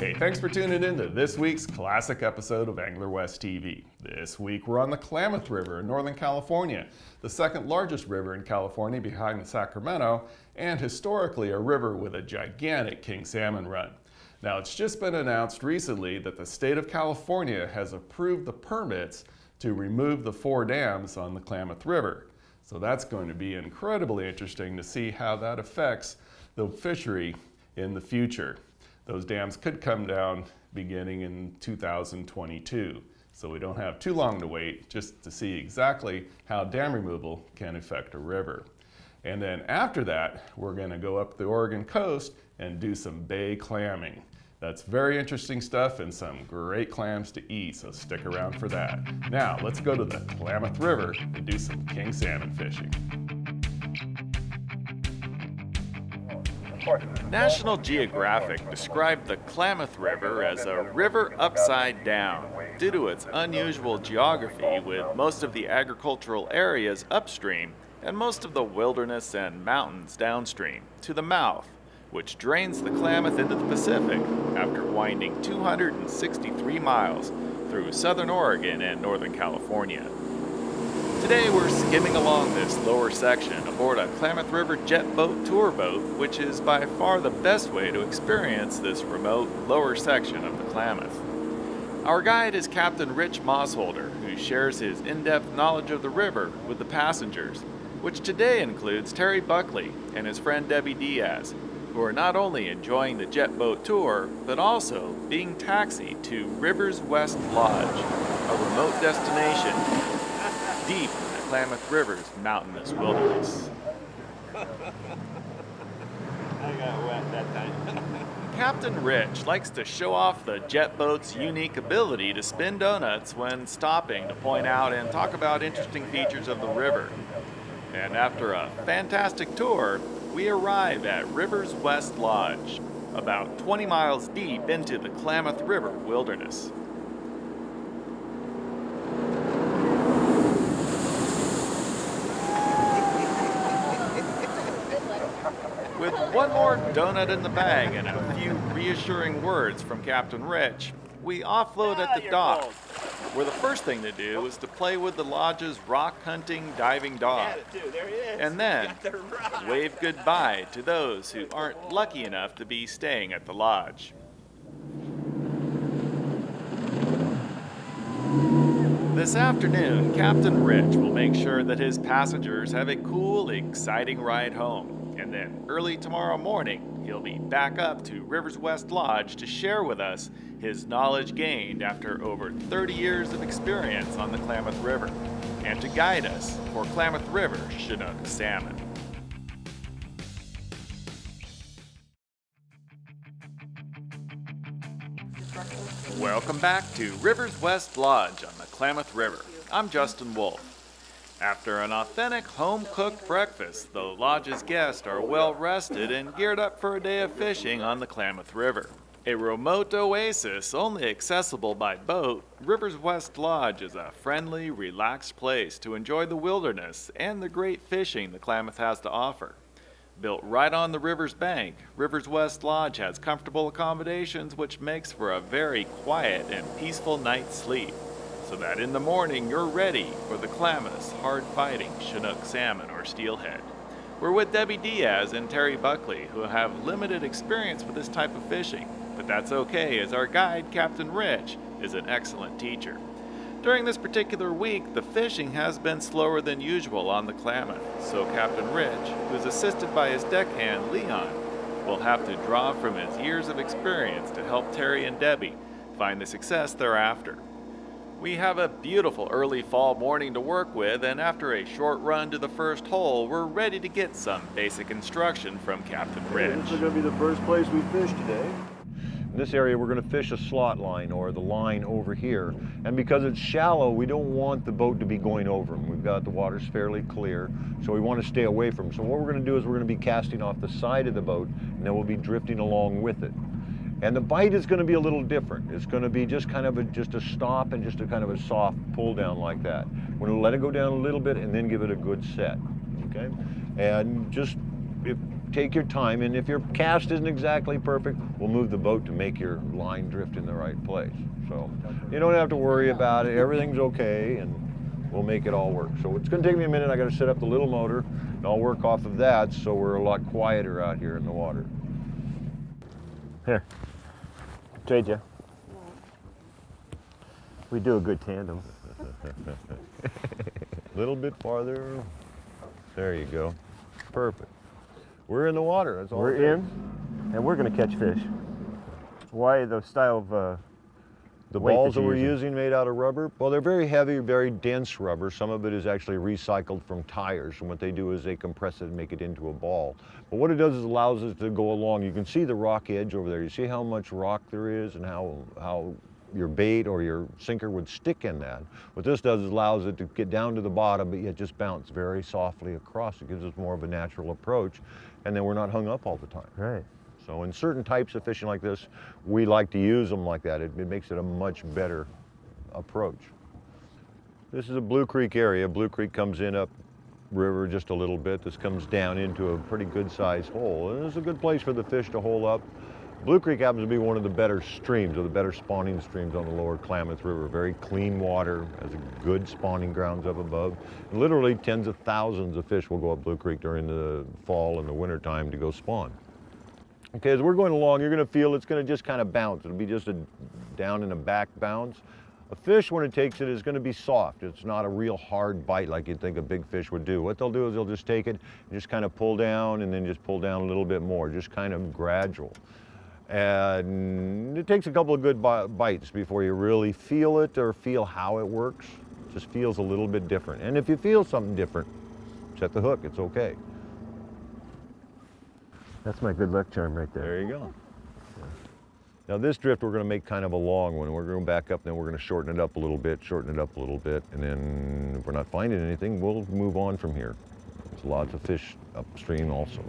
Hey, thanks for tuning in to this week's classic episode of Angler West TV. This week we're on the Klamath River in Northern California, the second largest river in California behind the Sacramento, and historically a river with a gigantic king salmon run. Now it's just been announced recently that the state of California has approved the permits to remove the four dams on the Klamath River. So that's going to be incredibly interesting to see how that affects the fishery in the future. Those dams could come down beginning in 2022. So we don't have too long to wait just to see exactly how dam removal can affect a river. And then after that, we're going to go up the Oregon coast and do some bay clamming. That's very interesting stuff and some great clams to eat, so stick around for that. Now, let's go to the Klamath River and do some king salmon fishing. National Geographic described the Klamath River as a river upside down due to its unusual geography with most of the agricultural areas upstream and most of the wilderness and mountains downstream to the mouth which drains the Klamath into the Pacific after winding 263 miles through southern Oregon and northern California. Today we're skimming along this lower section aboard a Klamath River jet boat tour boat, which is by far the best way to experience this remote lower section of the Klamath. Our guide is Captain Rich Mossholder, who shares his in-depth knowledge of the river with the passengers, which today includes Terry Buckley and his friend Debbie Diaz, who are not only enjoying the jet boat tour, but also being taxied to Rivers West Lodge, a remote destination deep in the Klamath River's mountainous wilderness. I got wet that time. Captain Rich likes to show off the jet boat's unique ability to spin donuts when stopping to point out and talk about interesting features of the river. And after a fantastic tour, we arrive at Rivers West Lodge, about 20 miles deep into the Klamath River wilderness. With one more donut in the bag and a few reassuring words from Captain Rich, we offload at the dock, where the first thing to do is to play with the lodge's rock hunting diving dog. And then wave goodbye to those who aren't lucky enough to be staying at the lodge. This afternoon, Captain Rich will make sure that his passengers have a cool, exciting ride home. And then early tomorrow morning, he'll be back up to Rivers West Lodge to share with us his knowledge gained after over 30 years of experience on the Klamath River, and to guide us for Klamath River Chinook salmon. Welcome back to Rivers West Lodge on the Klamath River. I'm Justin Wolf. After an authentic home cooked breakfast, the lodge's guests are well rested and geared up for a day of fishing on the Klamath River. A remote oasis only accessible by boat, Rivers West Lodge is a friendly, relaxed place to enjoy the wilderness and the great fishing the Klamath has to offer. Built right on the river's bank, Rivers West Lodge has comfortable accommodations which makes for a very quiet and peaceful night's sleep, so that in the morning you're ready for the Klamath's hard-fighting Chinook salmon or steelhead. We're with Debbie Diaz and Terry Buckley, who have limited experience with this type of fishing, but that's okay as our guide, Captain Rich, is an excellent teacher. During this particular week, the fishing has been slower than usual on the Klamath, so Captain Rich, who's assisted by his deckhand, Leon, will have to draw from his years of experience to help Terry and Debbie find the success they're after. We have a beautiful early fall morning to work with, and after a short run to the first hole, we're ready to get some basic instruction from Captain Rich. This is going to be the first place we fish today. In this area, we're going to fish a slot line or the line over here. And because it's shallow, we don't want the boat to be going over them. We've got the water's fairly clear, so we want to stay away from them. So what we're going to do is we're going to be casting off the side of the boat, and then we'll be drifting along with it. And the bite is going to be a little different. It's going to be just kind of a, just a stop and just a kind of a soft pull down like that. We're going to let it go down a little bit and then give it a good set, okay? And just if take your time, and if your cast isn't exactly perfect, we'll move the boat to make your line drift in the right place. So you don't have to worry about it. Everything's okay, and we'll make it all work. So it's going to take me a minute. I got to set up the little motor, and I'll work off of that, so we're a lot quieter out here in the water. Here. Trade you. We do a good tandem. A little bit farther. There you go. Perfect. We're in the water. That's all. We're in, and we're gonna catch fish. Why the style of uh, The balls that that we're using? using made out of rubber, well, they're very heavy, very dense rubber. Some of it is actually recycled from tires, and what they do is they compress it and make it into a ball. But what it does is allows it to go along. You can see the rock edge over there. You see how much rock there is and how how your bait or your sinker would stick in that. What this does is allows it to get down to the bottom, but yet just bounce very softly across. It gives us more of a natural approach, and then we're not hung up all the time. right? So in certain types of fishing like this, we like to use them like that. It, it makes it a much better approach. This is a Blue Creek area. Blue Creek comes in up river just a little bit. This comes down into a pretty good sized hole. And it's a good place for the fish to hole up. Blue Creek happens to be one of the better streams or the better spawning streams on the lower Klamath River. Very clean water, has good spawning grounds up above. And literally tens of thousands of fish will go up Blue Creek during the fall and the winter time to go spawn. Okay, as we're going along, you're gonna feel it's gonna just kind of bounce. It'll be just a down and a back bounce. A fish, when it takes it, is gonna be soft. It's not a real hard bite like you'd think a big fish would do. What they'll do is they'll just take it and just kind of pull down and then just pull down a little bit more, just kind of gradual. And it takes a couple of good bites before you really feel it or feel how it works. It just feels a little bit different. And if you feel something different, set the hook, it's okay. That's my good luck charm right there. There you go. Now this drift we're going to make kind of a long one. We're going to back up, then we're going to shorten it up a little bit, shorten it up a little bit, and then if we're not finding anything, we'll move on from here. There's lots of fish upstream also.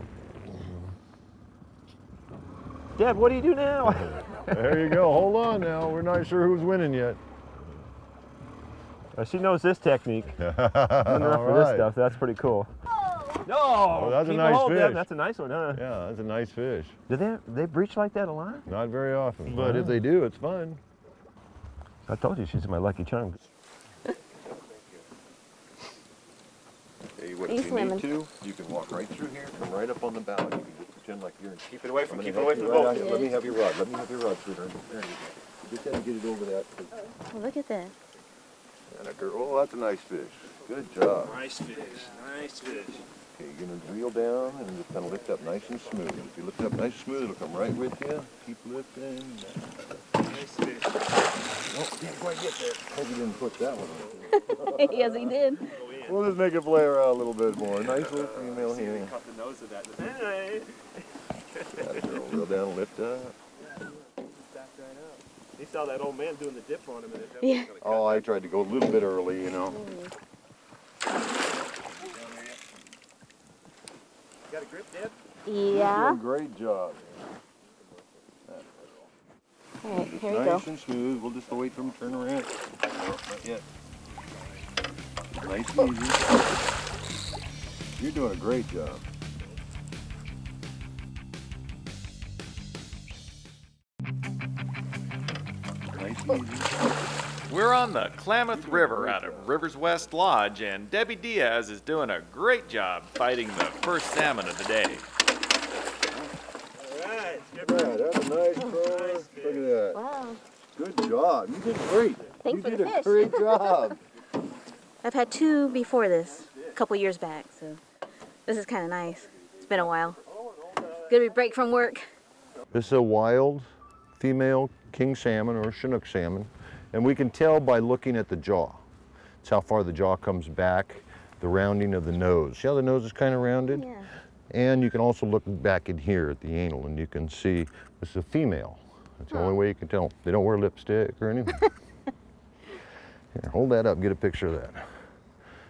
Deb, what do you do now? there you go. Hold on now. We're not sure who's winning yet. She knows this technique. Good enough All for this stuff. That's pretty cool. No, Oh, that's a nice hold, Deb. fish. That's a nice one, huh? Yeah, that's a nice fish. Do they they breach like that a lot? Not very often, but if they do, it's fun. I told you she's my lucky charm. Hey, what, Are you if you swimming? need to, you can walk right through here, come right up on the bow. You can just pretend like you're in. Keep it away from I'm keep it away from the right boat. Let me have your rod. Let me have your rod, sweetheart. There you go. Just had to get it over that. Oh, look at that. And a girl. Oh, that's a nice fish. Good job. Nice fish. Nice fish. Okay, you're gonna reel down and just kind of lift up nice and smooth. If you lift it up nice and smooth, it'll come right with you. Keep lifting. Nice fish. Oh, didn't quite get there. Hope you didn't put that one on. yes, he did. We'll just make it play around a little bit more. Nice little female here. Cut the nose of that. Hey. That girl, reel down, lift up. He saw that old man doing the dip on him. And it, Yeah. Oh, I tried to go a little bit early, you know. Mm. Got a grip, Deb? Yeah. Doing a great job. All right, here we go. Nice and smooth. We'll just wait for him to turn around. Not yet. Nice and easy. You're doing a great job. Nice and easy. We're on the Klamath River out of Rivers West Lodge, and Debbie Diaz is doing a great job fighting the first salmon of the day. Alright, Yeah, that's a nice thrower. Look at that. Wow. Good job. You did great. Thanks you for did the a fish. great job. I've had two before this, a couple years back, so this is kind of nice. It's been a while. Good to be break from work. This is a wild female king salmon or Chinook salmon, and we can tell by looking at the jaw. It's how far the jaw comes back, the rounding of the nose. See how the nose is kind of rounded? Yeah. And you can also look back in here at the anal, and you can see this is a female. That's the only way you can tell. They don't wear lipstick or anything. Here, hold that up, get a picture of that.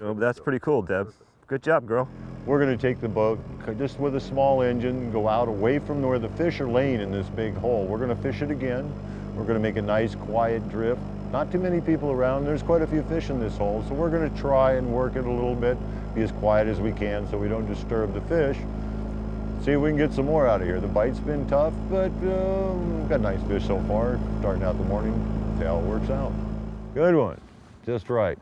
Oh, that's pretty cool, Deb. Good job, girl. We're going to take the boat just with a small engine, go out away from where the fish are laying in this big hole. We're going to fish it again. We're going to make a nice quiet drift. Not too many people around. There's quite a few fish in this hole, so we're going to try and work it a little bit, be as quiet as we can so we don't disturb the fish. see if we can get some more out of here. The bite's been tough, but uh, we've got nice fish so far. Starting out the morning, see how it works out. Good one, just right.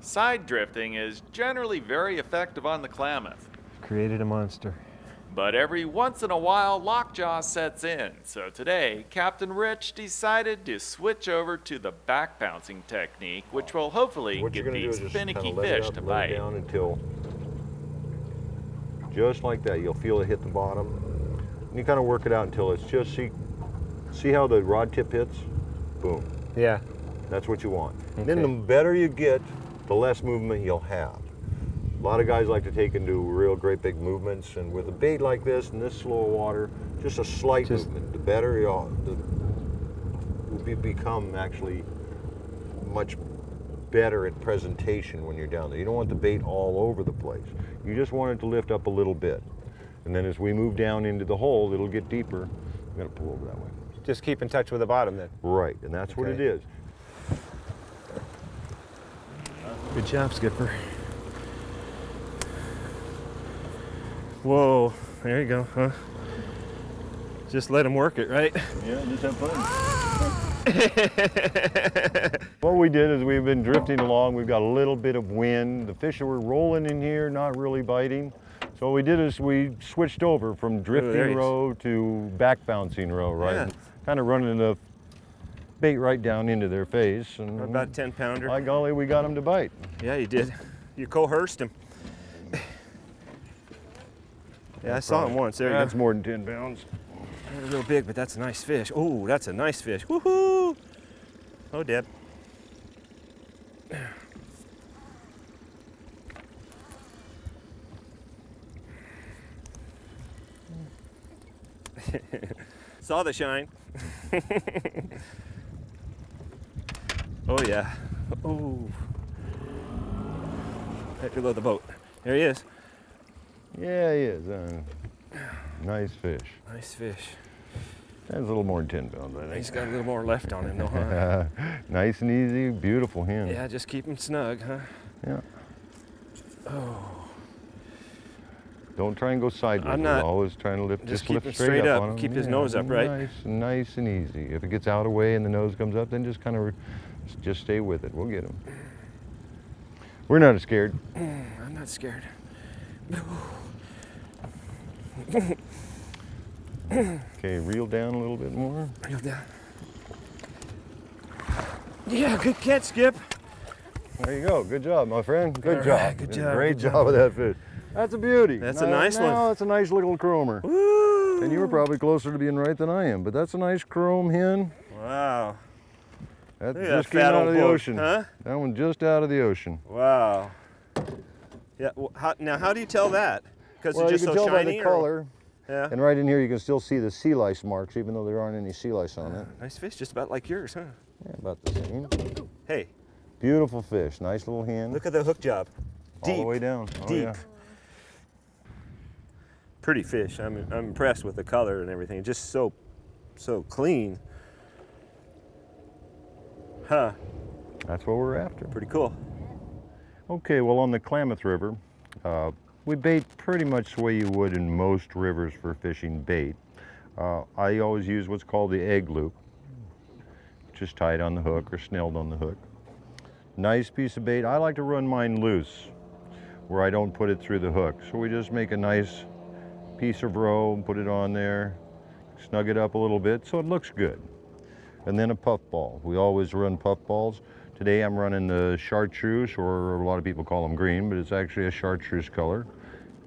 Side drifting is generally very effective on the Klamath. Created a monster. But every once in a while, lockjaw sets in. So today, Captain Rich decided to switch over to the back bouncing technique, which will hopefully What you're get gonna do these is just finicky kinda let it fish up, to let bite. down until, just like that, you'll feel it hit the bottom. And you kind of work it out until it's just, see, see how the rod tip hits? Boom. Yeah. That's what you want. And Then the better you get, the less movement you'll have. A lot of guys like to take and do real great big movements, and with a bait like this in this slow water, just a slight Just- movement. The better you'll the, become actually much better at presentation when you're down there. You don't want the bait all over the place. You just want it to lift up a little bit. And then as we move down into the hole, it'll get deeper. I'm gonna pull over that way. Just keep in touch with the bottom then. Right, and that's what it is. Good job, Skipper. Whoa, there you go, huh? Just let him work it, right? Yeah, just have fun. what we did is we've been drifting along. We've got a little bit of wind. The fish were rolling in here, not really biting. So what we did is we switched over from drifting is. roe to back bouncing roe, right? Yeah. Kind of running the bait right down into their face. And About a 10 pounder. by golly, we got them to bite. Yeah, you did. You coerced him. Yeah, I saw him once. There That's more than 10 pounds. A little big, but that's a nice fish. Oh, that's a nice fish. Woohoo! Oh, Deb. Saw the shine. oh yeah. Oh. To load the boat. There he is. Yeah, he is. Uh, nice fish. Nice fish. That's a little more than 10 pounds, I think. He's got a little more left on him though, huh? nice and easy, beautiful hen. yeah, just keep him snug, huh? Yeah. Oh. Don't try and go sideways. I'm We're not. always trying to lift. Just Just, keep lift straight, straight up. up, on him. keep his nose up, right? Nice, nice and easy. If it gets out of way and the nose comes up, then just kind of just stay with it. We'll get him. We're not scared. I'm not scared. Okay, reel down a little bit more. Reel down. Yeah, good catch, Skip. There you go. Good job, my friend. Good All job. right, good job, Great good job job. with that fish. That's a beauty. That's a Now- nice one. Now it's a nice little chromer. Woo! And you were probably closer to being right than I am, but that's a nice chrome hen. Wow. That Look at that just came out of the boat, ocean. huh? That one just out of the ocean. Wow. Yeah. Well, how, now, how do you tell that? Because Well, it's you just can so tell by the or- color. Yeah. And right in here, you can still see the sea lice marks, even though there aren't any sea lice on it. Nice fish, just about like yours, huh? Yeah, about the same. Hey, Beautiful fish. Nice little hen. look at the hook job. all the way down. Oh, deep. yeah. Pretty fish. I'm, I'm impressed with the color and everything. Just so, so clean. Huh. That's what we're after. Pretty cool. Okay, well, on the Klamath River, uh, we bait pretty much the way you would in most rivers for fishing bait. Uh, I always use what's called the egg loop, which is tied on the hook or snelled on the hook. Nice piece of bait. I like to run mine loose, where I don't put it through the hook. So we just make a nice piece of roe and put it on there, snug it up a little bit so it looks good. And then a puff ball. We always run puff balls. Today I'm running the chartreuse, or a lot of people call them green, but it's actually a chartreuse color.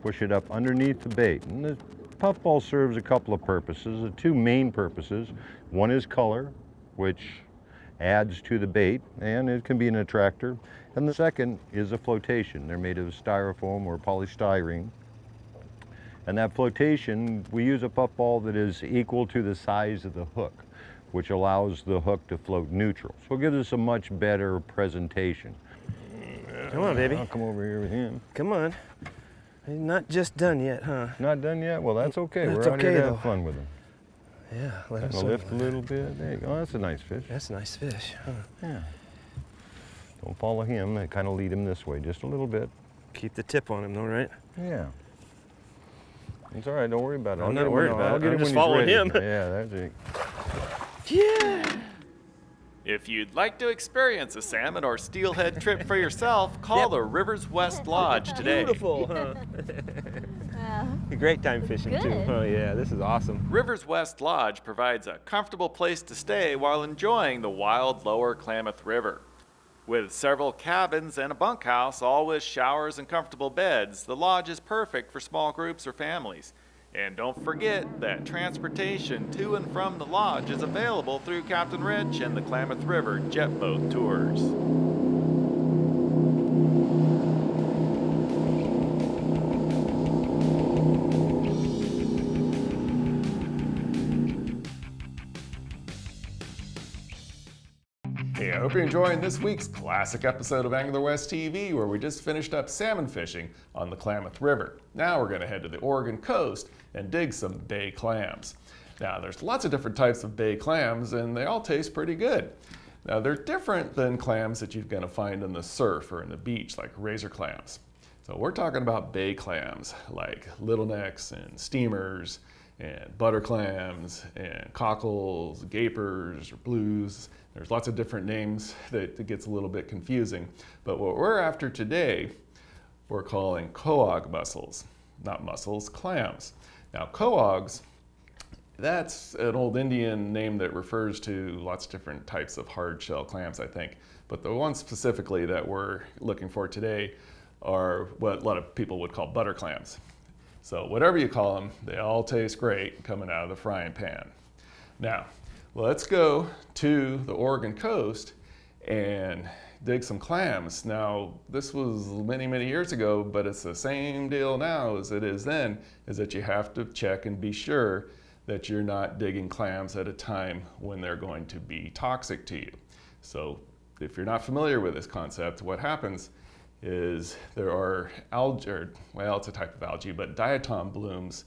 Push it up underneath the bait. And the puff ball serves a couple of purposes, the two main purposes. One is color, which adds to the bait, and it can be an attractor. And the second is a flotation. They're made of styrofoam or polystyrene. And that flotation, we use a puff ball that is equal to the size of the hook, which allows the hook to float neutral. So it gives us a much better presentation. Come on, baby. I'll come over here with him. Come on. He's not just done yet, huh? Not done yet? Well, that's okay. That's We're out here okay, to have though. fun with him. Yeah, let him Gonna swim. lift a little bit. There you go. That's a nice fish. That's a nice fish. Huh? Yeah. Don't follow him. Kind of lead him this way just a little bit. Keep the tip on him, though, right? Yeah. It's all right. Don't worry about it. I'm I'll not worried when- about I'll get I'm him just when he's following ready. him. Yeah, that's it. If you'd like to experience a salmon or steelhead trip for yourself, call the Rivers West Lodge today. Beautiful, huh? Yeah. A great time fishing too. Oh yeah, this is awesome. Rivers West Lodge provides a comfortable place to stay while enjoying the wild lower Klamath River. With several cabins and a bunkhouse, all with showers and comfortable beds, the lodge is perfect for small groups or families. And don't forget that transportation to and from the lodge is available through Captain Rich and the Klamath River Jet Boat Tours. You're enjoying this week's classic episode of Angler West TV, where we just finished up salmon fishing on the Klamath River. Now we're going to head to the Oregon coast and dig some bay clams. Now, there's lots of different types of bay clams, and they all taste pretty good. Now, they're different than clams that you're going to find in the surf or in the beach, like razor clams. So we're talking about bay clams, like little necks and steamers, and butter clams, and cockles, gapers, blues. There's lots of different names that, gets a little bit confusing. But what we're after today, we're calling quahog mussels, not mussels, clams. Now, quahogs, that's an old Indian name that refers to lots of different types of hard shell clams, I think. But the ones specifically that we're looking for today are what a lot of people would call butter clams. So whatever you call them, they all taste great coming out of the frying pan. Now, let's go to the Oregon coast and dig some clams. Now, this was many, many years ago, but it's the same deal now as it is then, is that you have to check and be sure that you're not digging clams at a time when they're going to be toxic to you. So if you're not familiar with this concept, what happens is there are algae, or, well, it's a type of algae, but diatom blooms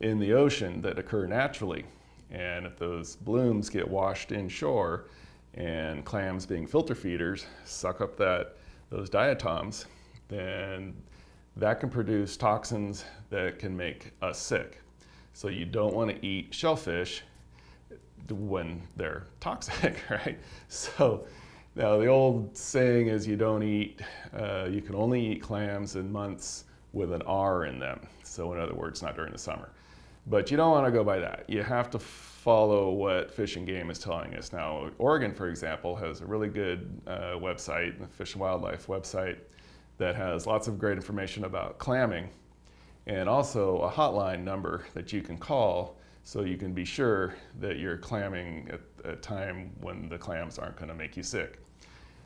in the ocean that occur naturally. And if those blooms get washed inshore and clams being filter feeders suck up that those diatoms, then that can produce toxins that can make us sick. So you don't want to eat shellfish when they're toxic, right? So now the old saying is you don't eat, uh, you can only eat clams in months with an R in them. So in other words, not during the summer. But you don't want to go by that. You have to follow what Fish and Game is telling us. Now, Oregon, for example, has a really good uh, website, the Fish and Wildlife website, that has lots of great information about clamming and also a hotline number that you can call so you can be sure that you're clamming at a time when the clams aren't going to make you sick.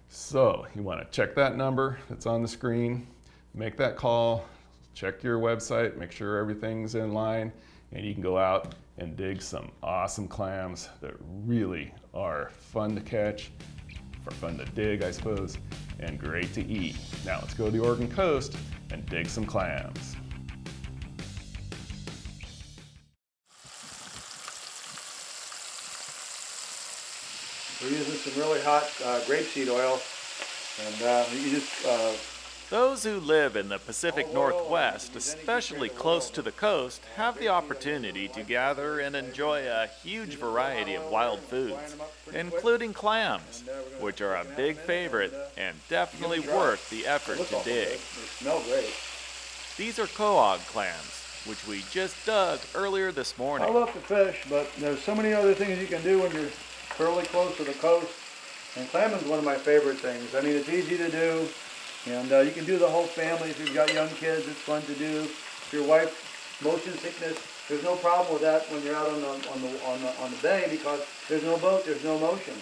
So you want to check that number that's on the screen, make that call, check your website, make sure everything's in line, and you can go out and dig some awesome clams that really are fun to catch, or fun to dig, I suppose, and great to eat. Now let's go to the Oregon coast and dig some clams. We're using some really hot uh, grapeseed oil, and uh, you just uh, Those who live in the Pacific Northwest, especially close to the coast, have the opportunity to gather and enjoy a huge variety of wild foods, including clams, which are a big favorite and definitely worth the effort to dig. it. They smell great. These are quahog clams, which we just dug earlier this morning. I love to fish, but there's so many other things you can do when you're fairly close to the coast. And clamming is one of my favorite things. I mean, it's easy to do, and uh, you can do the whole family. If you've got young kids, it's fun to do. If your wife motion sickness, there's no problem with that when you're out on the on the on the on the bay because there's no boat, there's no motion.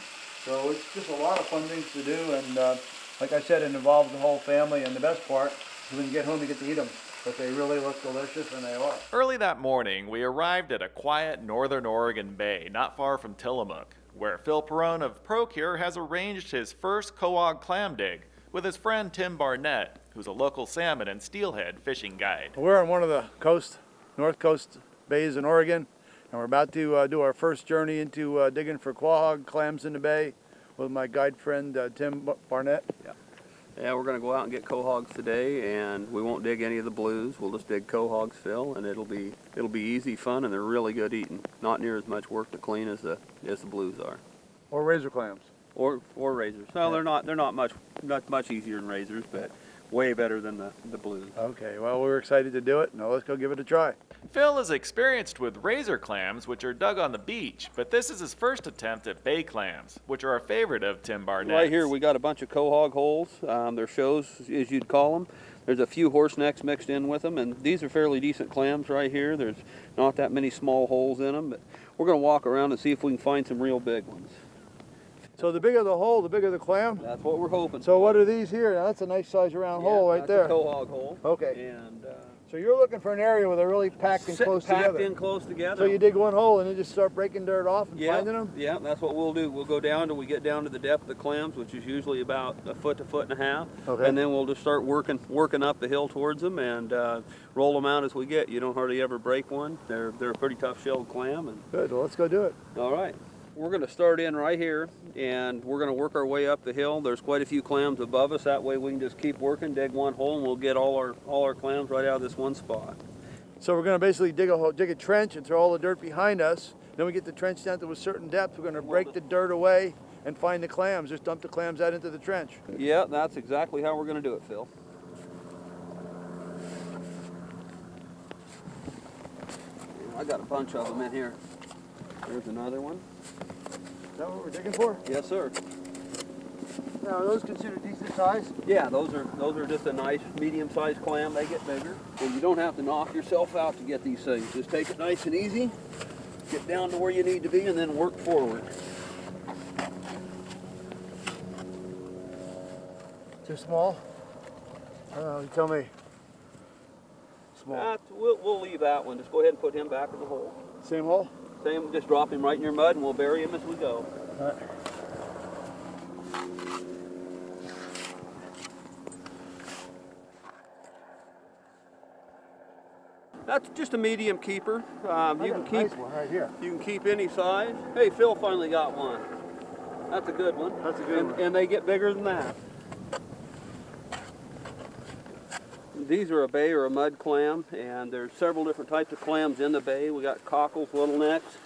So it's just a lot of fun things to do, and uh, like I said, it involves the whole family. And the best part is when you get home, you get to eat them. But they really look delicious, and they are. Early that morning, we arrived at a quiet northern Oregon bay not far from Tillamook, where Phil Pirone of Pro-Cure has arranged his first quahog clam dig with his friend Tim Barnett, who's a local salmon and steelhead fishing guide. We're on one of the coast, north coast bays in Oregon, and we're about to uh, do our first journey into uh, digging for quahog clams in the bay with my guide friend uh, Tim B- Barnett. Yeah, we're gonna go out and get quahogs today, and we won't dig any of the blues. We'll just dig quahogs, Phil, and it'll be it'll be easy, fun, and they're really good eating. Not near as much work to clean as the as the blues are, Or razor clams. Or or razors. No, they're not they're not much not much easier than razors, but way better than the the blues. Okay, well, we're excited to do it. Now let's go give it a try. Phil is experienced with razor clams, which are dug on the beach, but this is his first attempt at bay clams, which are a favorite of Tim Barnett. Right here, we got a bunch of quahog holes. Um, they're shows, as you'd call them. There's a few horse necks mixed in with them, and these are fairly decent clams right here. There's not that many small holes in them, but we're going to walk around and see if we can find some real big ones. So the bigger the hole, the bigger the clam. That's what we're hoping. So what are these here? Now that's a nice size round hole right that's there. A quahog hole. Okay. And uh, So you're looking for an area where they're really packed and close packed together. Packed in close together. So you dig one hole and then just start breaking dirt off and yeah, finding them? Yeah, that's what we'll do. We'll go down till we get down to the depth of the clams, which is usually about a foot to foot and a half. Okay. And then we'll just start working working up the hill towards them and uh, roll them out as we get. You don't hardly ever break one. They're they're a pretty tough shelled clam. And Good, well let's go do it. all right, we're going to start in right here, and we're going to work our way up the hill. There's quite a few clams above us. That way we can just keep working, dig one hole, and we'll get all our all our clams right out of this one spot. So we're gonna basically dig a hole, dig a trench and throw all the dirt behind us. Then we get the trench down to a certain depth. We're gonna break the dirt away and find the clams. Just dump the clams out into the trench. Yeah, that's exactly how we're going to do it, Phil. I got a bunch of them in here. There's another one. Is that what we're digging for? Yes, sir. Now are those considered decent size? Yeah, those are those are just a nice medium-sized clam. They get bigger. And you don't have to knock yourself out to get these things. Just take it nice and easy. Get down to where you need to be, and then work forward. Too small? Uh, you tell me. Small. That, we'll, we'll leave that one. Just go ahead and put him back in the hole. Same hole? Same, just drop him right in your mud, and we'll bury him as we go. That's just a medium keeper. Um, you can keep nice right here. you can keep any size. Hey, Phil finally got one. That's a good one. That's a good and, one. And they get bigger than that. These are a bay or a mud clam, and there's several different types of clams in the bay. We got cockles, little necks,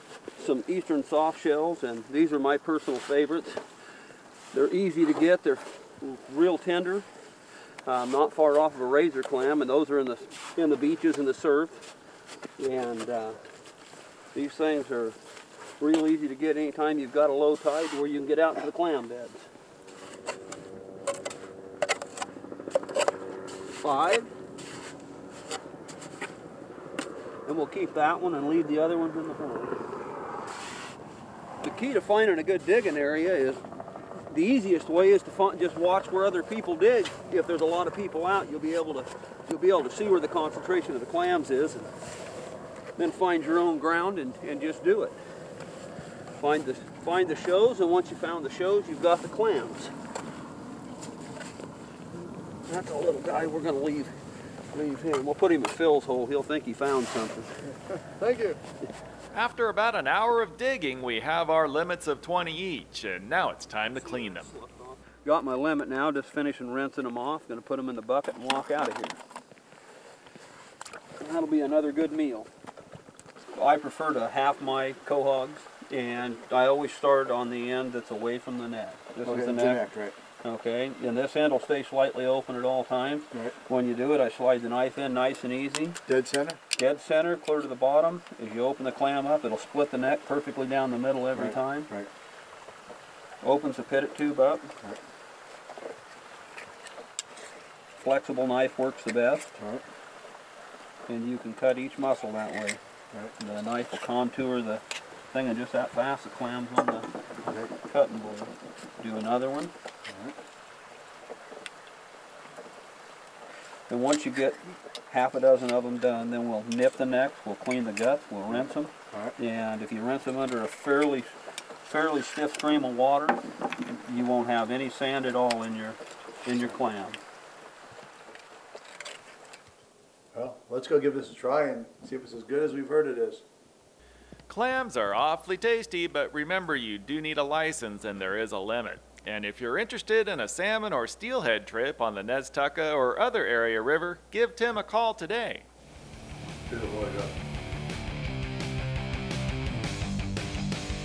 some eastern soft shells, and these are my personal favorites. They're easy to get. They're real tender. Not far off of a razor clam, and those are in the in the beaches and the surf. And uh, these things are real easy to get anytime you've got a low tide where you can get out to the clam beds. Five. And we'll keep that one and leave the other ones in the hole. The key to finding a good digging area is the easiest way is to just watch where other people dig. If there's a lot of people out, you'll be able to you'll be able to see where the concentration of the clams is, and then find your own ground and, and just do it. Find the find the shows, and once you found the shows, you've got the clams. That's a little guy. We're going to leave leave him. We'll put him in Phil's hole. He'll think he found something. Thank you. After about an hour of digging, we have our limits of 20 each, and now it's time to clean them. Got my limit now, just finishing rinsing them off. Gonna put them in the bucket and walk out of here. And that'll be another good meal. I prefer to half my quahogs, and I always start on the end that's away from the net. This is the neck. right. Okay, and this end will stay slightly open at all times. Right. When you do it, I slide the knife in nice and easy. Dead center? Dead center, clear to the bottom. As you open the clam up, it'll split the neck perfectly down the middle every Right, time. right. Opens the pivot tube up. Right. Flexible knife works the best, Right. and you can cut each muscle that way. Right. The knife will contour the thing and just that fast the clams on the Right. cutting board. Do another one. And once you get half a dozen of them done, then we'll nip the necks, we'll clean the guts, we'll rinse them. Alright. And if you rinse them under a fairly, fairly stiff stream of water, you won't have any sand at all in your, in your clam. Well, let's go give this a try and see if it's as good as we've heard it is. Clams are awfully tasty, but remember you do need a license and there is a limit. And if you're interested in a salmon or steelhead trip on the Nestucca or other area river, give Tim a call today.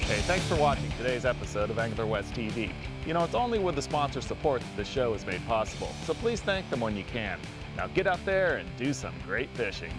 Hey, thanks for watching today's episode of Angler West TV. You know, it's only with the sponsor support that the show is made possible, so please thank them when you can. Now get out there and do some great fishing.